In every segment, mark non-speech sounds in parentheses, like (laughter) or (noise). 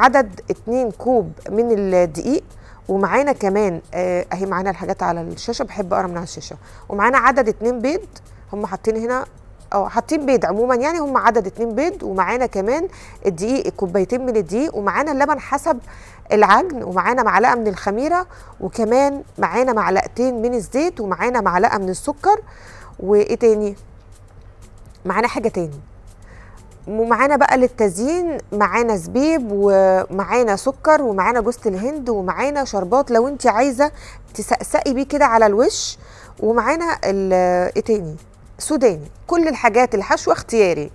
عدد 2 كوب من الدقيق ومعانا كمان آه، اهي معانا الحاجات على الشاشة بحب أقرأ من على الشاشة. ومعانا عدد 2 بيض هم حاطين هنا آه حاطين بيض عموما يعني هم عدد 2 بيض ومعانا كمان الدقيق كوبايتين من الدقيق ومعانا اللبن حسب العجن ومعانا معلقة من الخميرة وكمان معانا معلقتين من الزيت ومعانا معلقة من السكر وإيه تاني؟ معانا حاجة تاني. ومعانا بقى للتزيين معانا زبيب ومعانا سكر ومعانا جوز الهند ومعانا شربات لو انت عايزة تسقسقي بيه كده على الوش. ومعانا إيه تاني؟ سوداني. كل الحاجات الحشوه اختياري.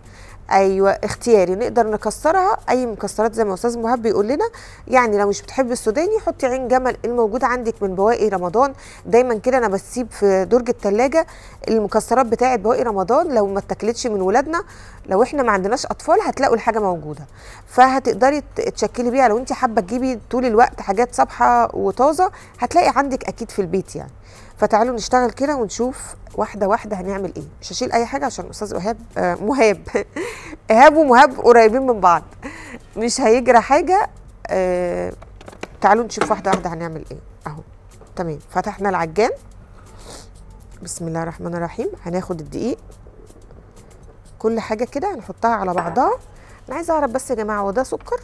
أيوه اختياري. نقدر نكسرها؟ أي مكسرات زي ما أستاذ مهاب بيقول لنا. يعني لو مش بتحبي السوداني حطي عين جمل الموجود عندك من بواقي رمضان. دايما كده أنا بسيب في درج التلاجة المكسرات بتاعة بواقي رمضان. لو ما اتاكلتش من ولادنا لو إحنا ما عندناش أطفال هتلاقوا الحاجة موجودة. فهتقدري تشكلي بيها. لو انت حابة تجيبي طول الوقت حاجات صبحة وطازة هتلاقي عندك أكيد في البيت يعني. فتعالوا نشتغل كده ونشوف واحدة واحدة هنعمل إيه. مش هشيل أي حاجة عشان أستاذ إيهاب آه مهاب. (laughs) إيهاب ومهاب قريبين من بعض. مش هيجرى حاجة آه تعالوا نشوف واحدة واحدة هنعمل إيه. أهو. تمام. فتحنا العجان. بسم الله الرحمن الرحيم. هناخد الدقيق. كل حاجة كده هنحطها على بعضها. أنا عايزة أعرف بس يا جماعة هو ده سكر؟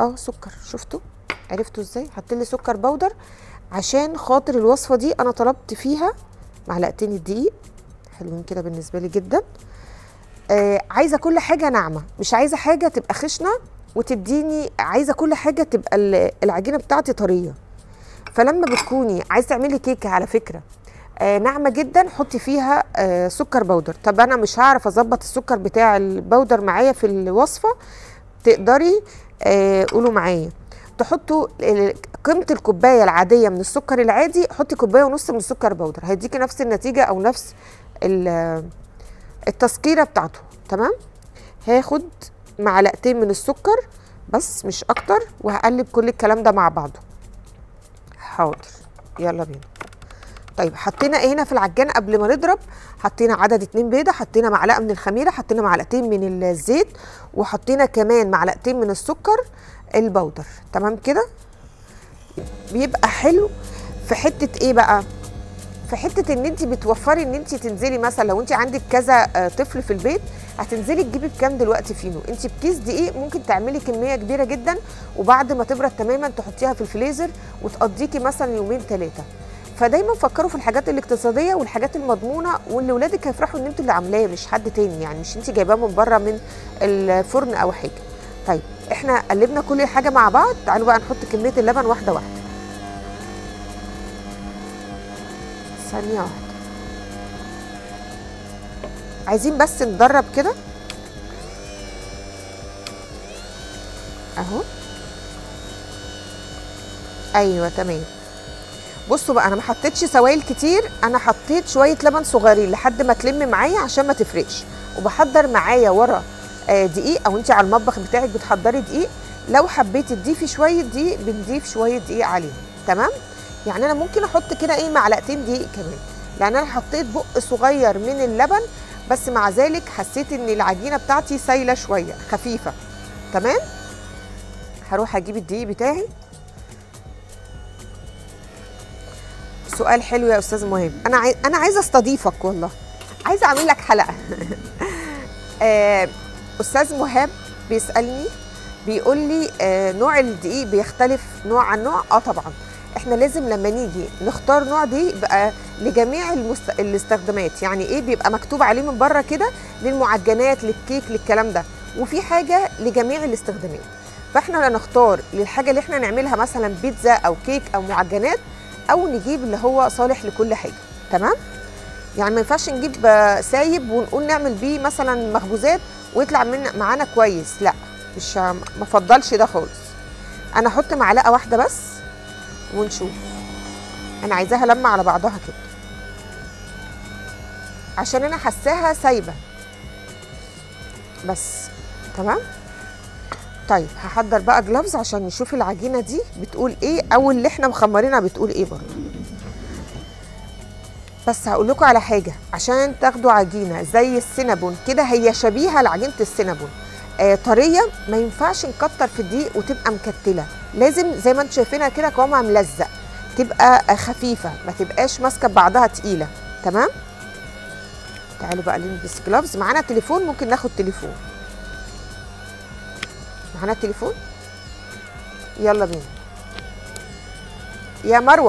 آه سكر. شفتوا؟ عرفتوا إزاي؟ حط لي سكر بودر عشان خاطر الوصفة دي أنا طلبت فيها معلقتين الدقيق حلوين كده بالنسبة لي جدا. آه عايزة كل حاجة ناعمة مش عايزة حاجة تبقى خشنة وتديني عايزة كل حاجة تبقى ال- العجينة بتاعتي طرية. فلما بتكوني عايزة تعملي كيكة على فكرة آه ناعمة جدا حطي فيها آه سكر بودر. طب أنا مش هعرف أظبط السكر بتاع البودر معايا في الوصفة تقدري آه قولوا معايا. تحطوا قيمة الكوباية العادية من السكر العادي حطي كوباية ونص من السكر بودر هيديكي نفس النتيجة أو نفس ال- التسكيره بتاعته تمام؟ هاخد معلقتين من السكر بس مش أكتر وهقلب كل الكلام ده مع بعضه. حاضر. يلا بينا. طيب حطينا إيه هنا في العجان قبل ما نضرب؟ حطينا عدد اتنين بيضة حطينا معلقة من الخميرة حطينا معلقتين من الزيت وحطينا كمان معلقتين من السكر البودر. تمام كده؟ بيبقى حلو. في حتة إيه بقى؟ في حتة إن انت بتوفري إن انت تنزلي مثلا لو انت عندك كذا آه، طفل في البيت هتنزلي تجيبي بكام دلوقتي فينو؟ انت بكيس دقيق ممكن تعملي كمية كبيرة جدا وبعد ما تبرد تماما تحطيها في الفريزر وتقضيكي مثلا يومين ثلاثة فدايما فكروا في الحاجات الاقتصادية والحاجات المضمونة واللي ولادك هيفرحوا إن أنتوا اللي عاملاه مش حد تاني يعني مش أنت جايباه من بره من الفرن أو حاجة. طيب إحنا قلبنا كل حاجة مع بعض تعالوا بقى نحط كمية اللبن واحدة واحدة. ثانية واحدة. عايزين بس ندرب كده؟ أهو. أيوه تمام. بصوا بقى أنا ما حطيتش سوائل كتير أنا حطيت شوية لبن صغيرين لحد ما تلم معايا عشان ما تفرقش. وبحضر معايا ورا آه، دقيق أو انت على المطبخ بتاعك بتحضري دقيق. لو حبيتي تضيفي شوية دقيق بنضيف شوية دقيق عليهم. تمام؟ يعني أنا ممكن أحط كده إيه معلقتين دقيق كمان. لأن أنا حطيت بق صغير من اللبن بس مع ذلك حسيت إن العجينة بتاعتي سايلة شوية خفيفة. تمام؟ هروح أجيب الدقيق بتاعي. سؤال حلو يا أستاذ مهاب أنا عايز أنا عايزة أستضيفك والله. عايزة أعمل لك حلقة. (laughs) آه، أستاذ مهاب بيسألني بيقول لي آه، نوع الدقيق بيختلف نوع عن نوع؟ آه طبعا. إحنا لازم لما نيجي نختار نوع دقيق يبقى لجميع المست... الاستخدامات. يعني إيه؟ بيبقى مكتوب عليه من بره كده للمعجنات للكيك للكلام ده. وفي حاجة لجميع الاستخدامات. فإحنا لا نختار للحاجة اللي إحنا نعملها مثلا بيتزا أو كيك أو معجنات أو نجيب اللي هو صالح لكل حاجة تمام؟ يعني ما ينفعش نجيب آه، سايب ونقول نعمل بيه مثلا مخبوزات ويطلع من معانا كويس لأ مش ما افضلش ده خالص. أنا أحط معلقة واحدة بس ونشوف. أنا عايزاها لما على بعضها كده. عشان أنا حاساها سايبة. بس تمام؟ طيب هحضر بقى جلافز عشان نشوف العجينة دي بتقول إيه أو اللي إحنا مخمرينها بتقول إيه برضه. بس هقول لكم على حاجة عشان تاخدوا عجينة زي السينابون كده هي شبيهة لعجينة السينابون. آه طرية ما ينفعش نكتر في الدقيق وتبقى مكتلة. لازم زي ما أنتم شايفينها كده قوامها ملزق. تبقى آه خفيفة ما تبقاش ماسكة ببعضها تقيلة. تمام؟ تعالوا بقى نلبس جلافز معانا تليفون؟ ممكن ناخد تليفون. معانا تليفون يلا بينا. يا مروة.